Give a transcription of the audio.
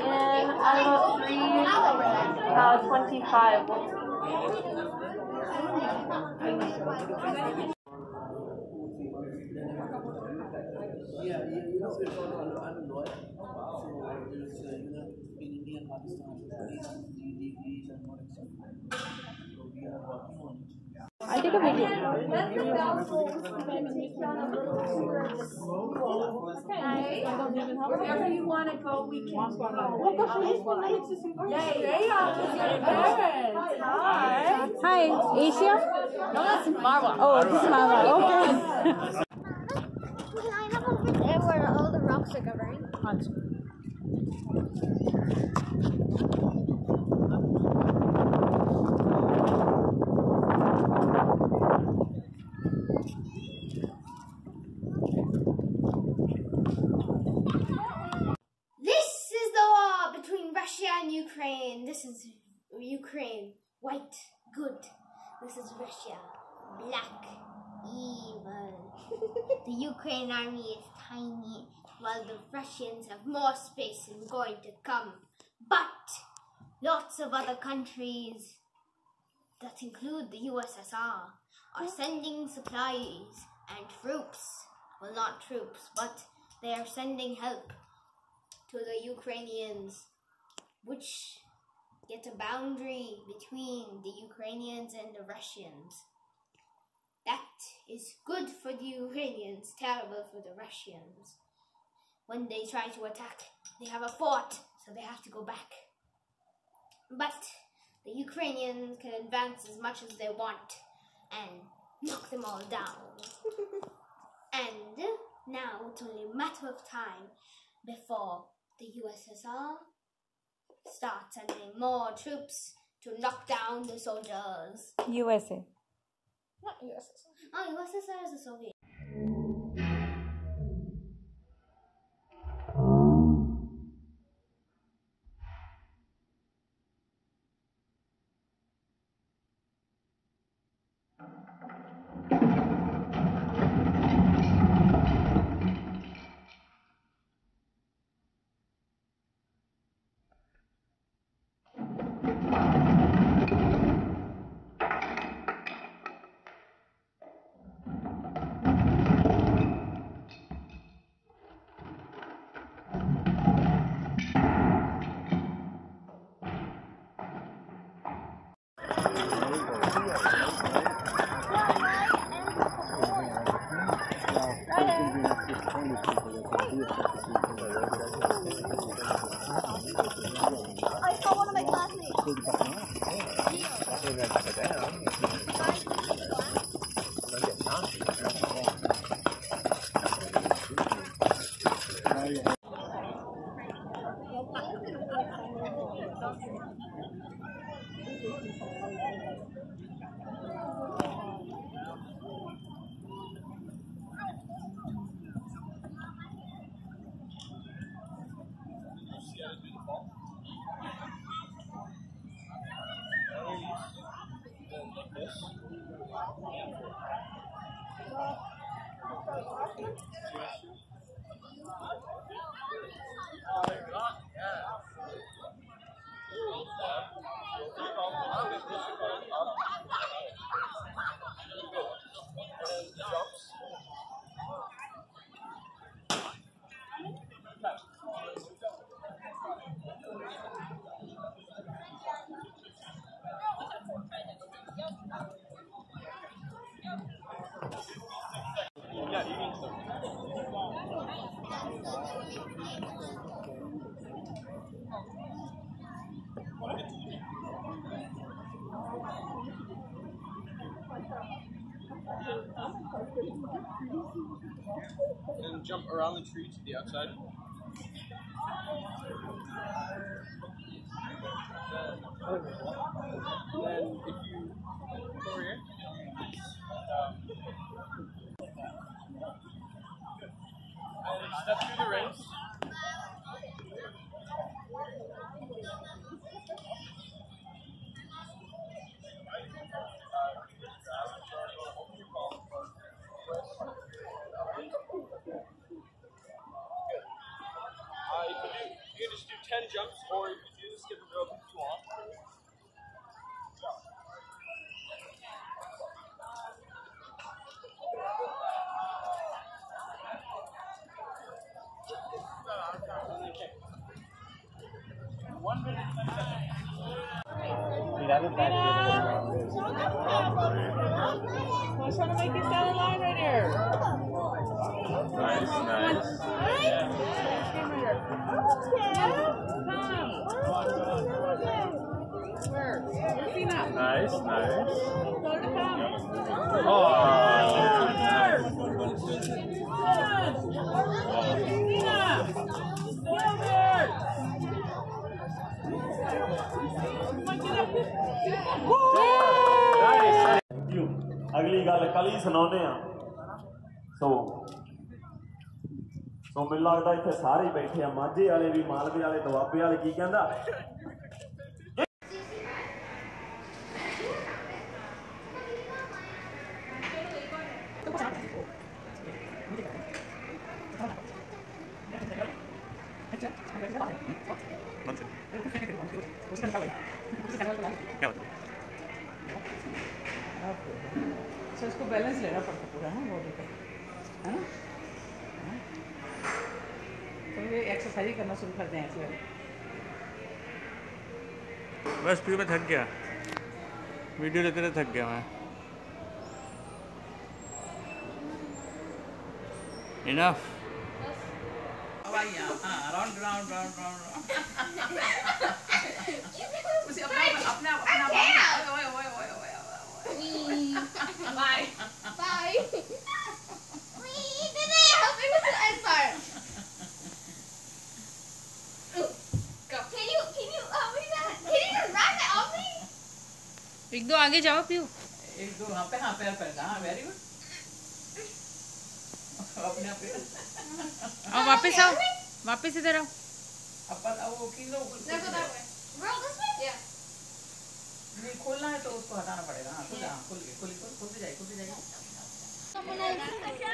And out of three, uh, 25. Yeah, you, know, I take a video. Wherever you want to go, we can go. Yay. They are parents. Hi. Hi, Asia? No, that's Marwa. Oh, this is Mama. Okay. Line up over there where all the rocks are covering. This is the war between Russia and Ukraine. This is Ukraine, white, good. This is Russia, black, evil. the Ukraine army is tiny, while the Russians have more space and going to come. But lots of other countries that include the USSR are sending supplies and troops. Well, not troops, but they are sending help to the Ukrainians, which get a boundary between the Ukrainians and the Russians. That is good for the Ukrainians, terrible for the Russians. When they try to attack, they have a fort, so they have to go back. But the Ukrainians can advance as much as they want and knock them all down. and now it's only a matter of time before the USSR starts sending more troops to knock down the soldiers. USA. Not USSR. Oh, ah, USSR is the Soviet. Okay. And jump around the tree to the outside. Then if you go over here, um, and step through the 10 jumps, or you can use a skipping rope if you want. One minute, 10 seconds. Who's trying to make you stand in thank you ਅਗਲੀ ਗੱਲ ਕੱਲ ਹੀ ਸੁਣਾਉਨੇ ਆ ਸੋ ਸੋ ਮੈਨੂੰ ਲੱਗਦਾ ਇੱਥੇ ਸਾਰੇ ਹੀ ਬੈਠੇ ਆ ਮਾਝੇ ਵਾਲੇ ਵੀ ਮਾਲਵੇ ਵਾਲੇ ਦੁਆਬੇ ਵਾਲੇ ਕੀ ਕਹਿੰਦਾ इसको बैलेंस लेना पड़ता पूरा है? बॉडी का है? ना हाँ। तो ये एक्सरसाइज करना शुरू कर दें ऐसे बस फिर मैं थक गया। वीडियो लेते लेते थक गया मैं। इनफ हवाइयाँ हाँ राउंड राउंड राउंड राउंड उसे अपना अपना अपना ओए ओए ओए ओए ओए bye Bye. We did it. Help me with the end part. Ooh, Go. Can you can you help me with that? Can you just wrap it on me? एक दो आगे जाओ पियो एक दो हाँ पे हाँ पैर पैर हाँ वेरी गुड अपने आप पे और वापस आओ वापस इधर आओ। नहीं खोलना है तो उसको हटाना पड़ेगा। तो हाँ खुल खुल खुल खुल जाएगी। खुल जाएगी तो